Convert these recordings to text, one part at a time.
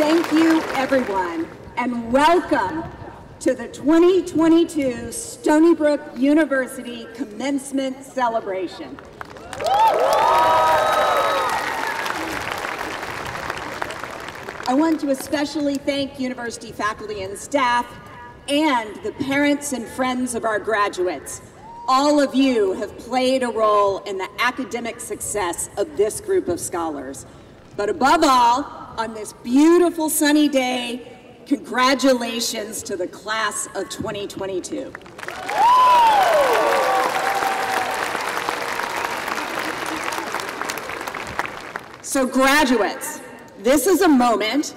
Thank you, everyone, and welcome to the 2022 Stony Brook University Commencement Celebration. I want to especially thank university faculty and staff and the parents and friends of our graduates. All of you have played a role in the academic success of this group of scholars. But above all, on this beautiful sunny day, congratulations to the class of 2022. So graduates, this is a moment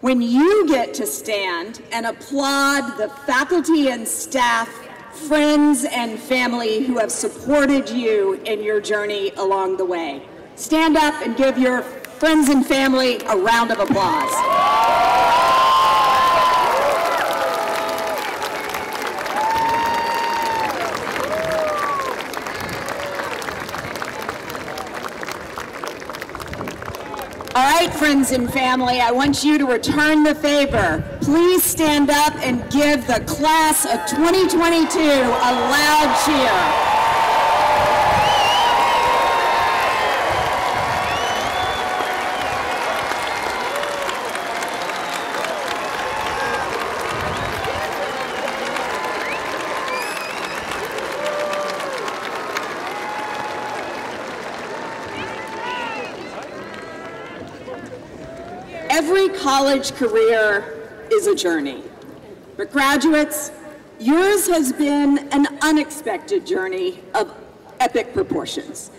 when you get to stand and applaud the faculty and staff, friends and family who have supported you in your journey along the way. Stand up and give your friends and family a round of applause. All right, friends and family, I want you to return the favor. Please stand up and give the class of 2022 a loud cheer. College career is a journey. But graduates, yours has been an unexpected journey of epic proportions.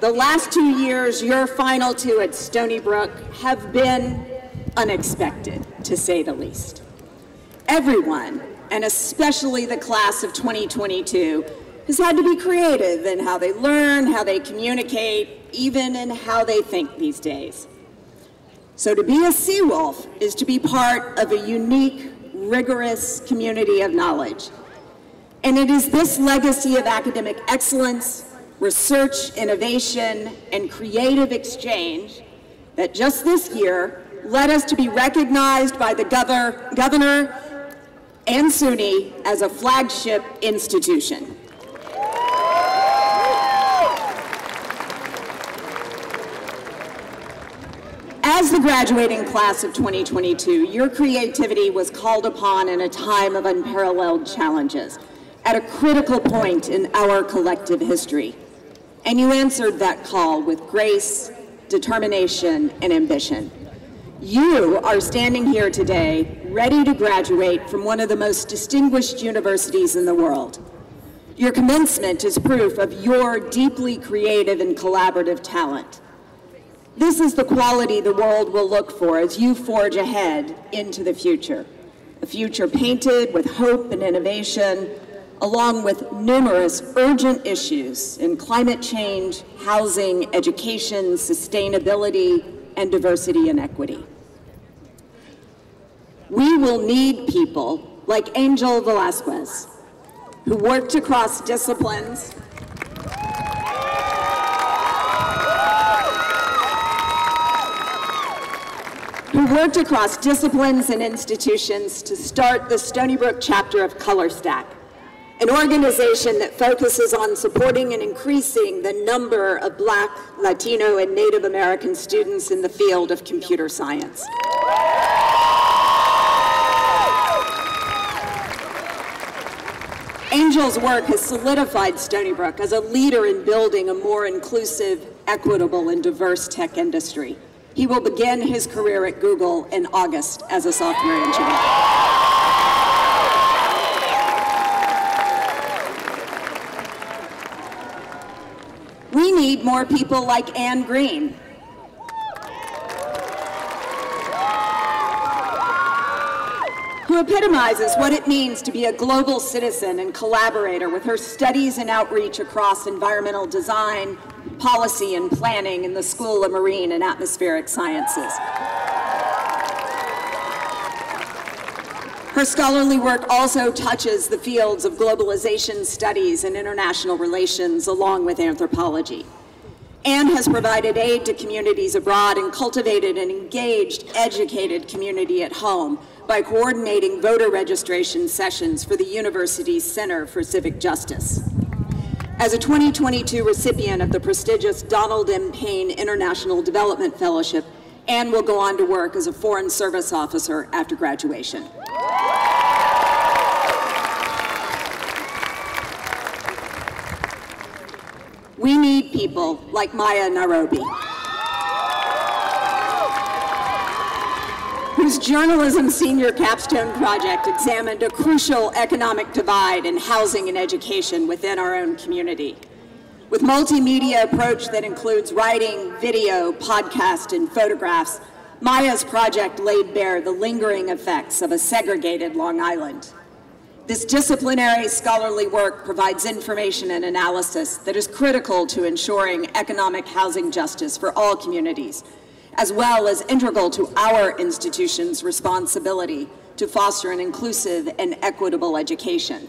The last two years, your final two at Stony Brook, have been unexpected, to say the least. Everyone, and especially the class of 2022, has had to be creative in how they learn, how they communicate, even in how they think these days. So to be a Seawolf is to be part of a unique, rigorous community of knowledge. And it is this legacy of academic excellence, research, innovation, and creative exchange that just this year led us to be recognized by the governor, governor and SUNY as a flagship institution. As the graduating class of 2022, your creativity was called upon in a time of unparalleled challenges, at a critical point in our collective history. And you answered that call with grace, determination, and ambition. You are standing here today ready to graduate from one of the most distinguished universities in the world. Your commencement is proof of your deeply creative and collaborative talent. This is the quality the world will look for as you forge ahead into the future. A future painted with hope and innovation, along with numerous urgent issues in climate change, housing, education, sustainability, and diversity and equity. We will need people like Angel Velasquez, who worked across disciplines worked across disciplines and institutions to start the Stony Brook chapter of ColorStack, an organization that focuses on supporting and increasing the number of Black, Latino, and Native American students in the field of computer science. Angel's work has solidified Stony Brook as a leader in building a more inclusive, equitable, and diverse tech industry. He will begin his career at Google in August as a software engineer. We need more people like Anne Green, who epitomizes what it means to be a global citizen and collaborator with her studies and outreach across environmental design, policy, and planning in the School of Marine and Atmospheric Sciences. Her scholarly work also touches the fields of globalization studies and international relations along with anthropology. Anne has provided aid to communities abroad and cultivated an engaged, educated community at home by coordinating voter registration sessions for the university's Center for Civic Justice. As a 2022 recipient of the prestigious Donald M. Payne International Development Fellowship, Anne will go on to work as a Foreign Service Officer after graduation. We need people like Maya Nairobi. Whose journalism senior capstone project examined a crucial economic divide in housing and education within our own community. With multimedia approach that includes writing, video, podcast, and photographs, Maya's project laid bare the lingering effects of a segregated Long Island. This disciplinary scholarly work provides information and analysis that is critical to ensuring economic housing justice for all communities, as well as integral to our institution's responsibility to foster an inclusive and equitable education.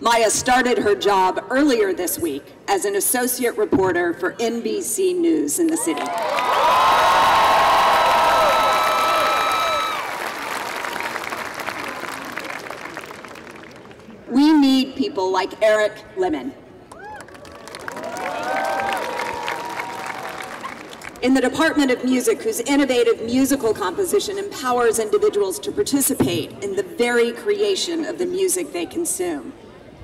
Maya started her job earlier this week as an associate reporter for NBC News in the city. We need people like Eric Lemon, in the Department of Music whose innovative musical composition empowers individuals to participate in the very creation of the music they consume.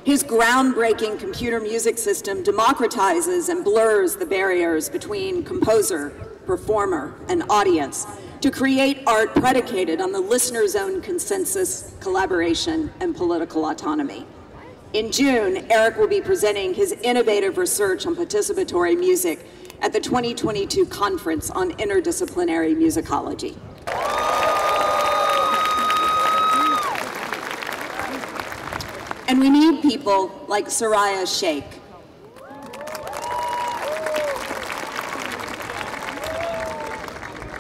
His groundbreaking computer music system democratizes and blurs the barriers between composer, performer, and audience to create art predicated on the listener's own consensus, collaboration, and political autonomy. In June, Eric will be presenting his innovative research on participatory music at the 2022 Conference on Interdisciplinary Musicology. And we need people like Soraya Sheikh.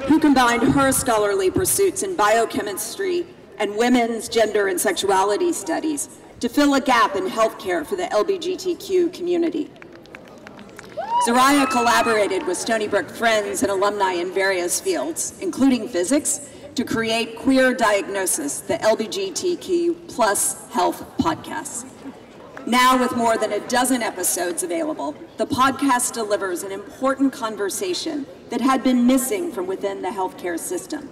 Who combined her scholarly pursuits in biochemistry and women's gender and sexuality studies to fill a gap in healthcare for the LGBTQ community. Soraya collaborated with Stony Brook friends and alumni in various fields, including physics, to create Queer Diagnosis, the LGBTQ plus health podcast. Now, with more than a dozen episodes available, the podcast delivers an important conversation that had been missing from within the healthcare system.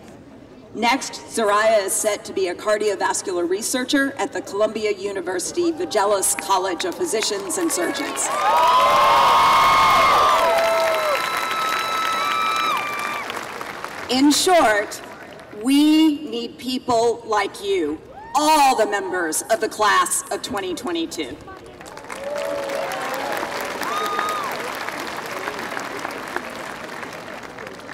Next, Soraya is set to be a cardiovascular researcher at the Columbia University Vagelos College of Physicians and Surgeons. In short, we need people like you, all the members of the class of 2022.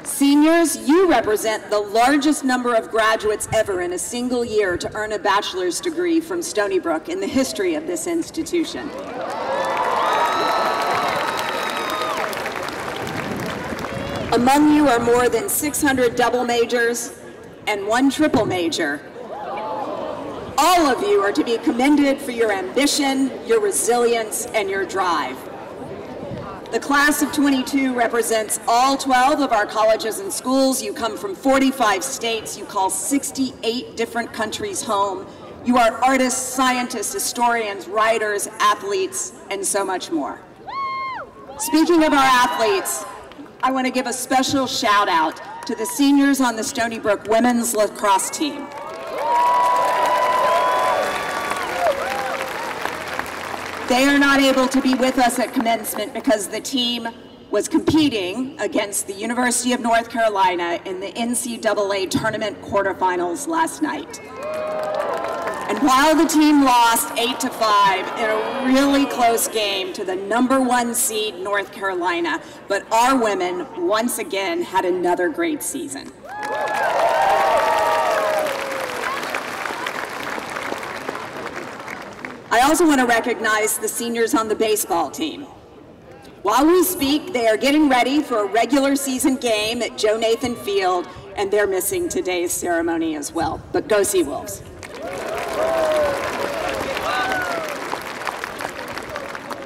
Seniors, you represent the largest number of graduates ever in a single year to earn a bachelor's degree from Stony Brook in the history of this institution. Among you are more than 600 double majors and one triple major. All of you are to be commended for your ambition, your resilience, and your drive. The class of 22 represents all 12 of our colleges and schools. You come from 45 states. You call 68 different countries home. You are artists, scientists, historians, writers, athletes, and so much more. Speaking of our athletes, I want to give a special shout out to the seniors on the Stony Brook women's lacrosse team. They are not able to be with us at commencement because the team was competing against the University of North Carolina in the NCAA tournament quarterfinals last night. And while the team lost 8 to 5 in a really close game to the number one seed North Carolina, but our women once again had another great season. I also want to recognize the seniors on the baseball team. While we speak, they are getting ready for a regular season game at Joe Nathan Field, and they're missing today's ceremony as well. But go Sea Wolves.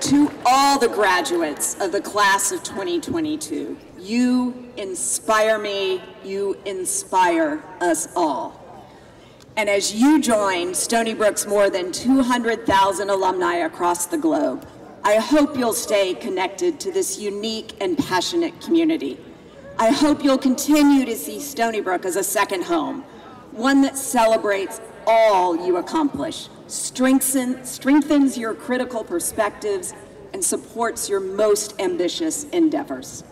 To all the graduates of the class of 2022. You inspire me, you inspire us all. And as you join Stony Brook's more than 200,000 alumni across the globe, I hope you'll stay connected to this unique and passionate community. I hope you'll continue to see Stony Brook as a second home, one that celebrates all you accomplish, strengthen, strengthens your critical perspectives, and supports your most ambitious endeavors.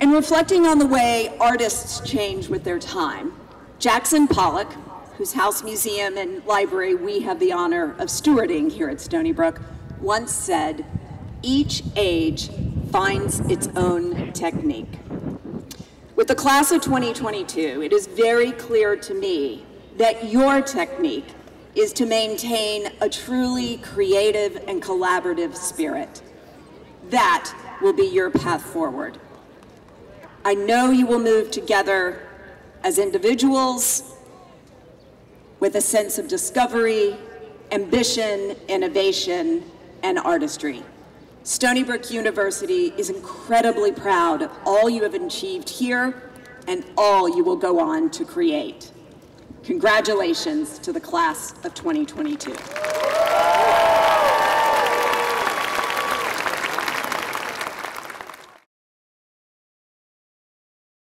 In reflecting on the way artists change with their time, Jackson Pollock, whose house, museum, and library we have the honor of stewarding here at Stony Brook, once said, each age finds its own technique. With the class of 2022, it is very clear to me that your technique is to maintain a truly creative and collaborative spirit. That will be your path forward. I know you will move together as individuals with a sense of discovery, ambition, innovation, and artistry. Stony Brook University is incredibly proud of all you have achieved here and all you will go on to create. Congratulations to the class of 2022.